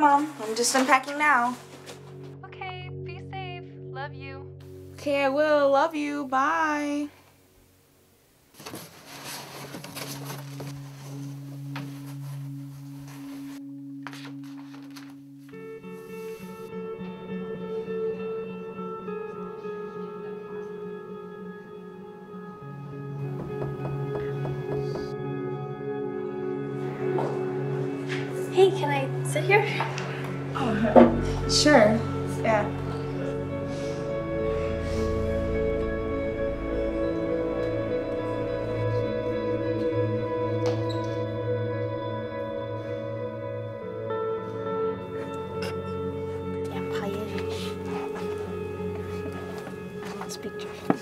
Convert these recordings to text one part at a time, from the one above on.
Mom. I'm just unpacking now. Okay, be safe. Love you. Okay, I will. Love you. Bye. Hey, can I sit here? Oh, Sure. Yeah. Damn pie. I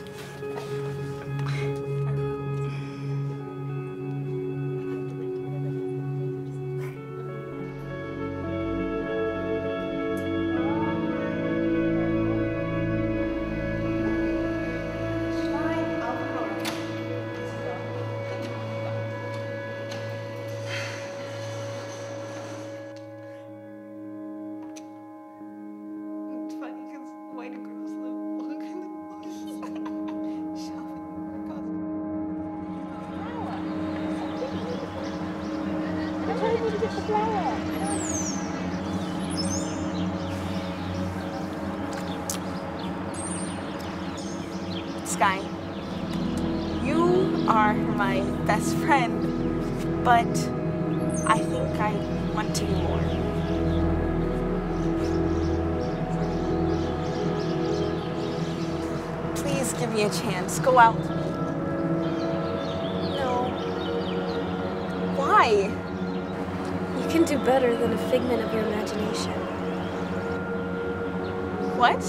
Sky, you are my best friend, but I think I want to be more. Please give me a chance. Go out. No. Why? Can do better than a figment of your imagination. What?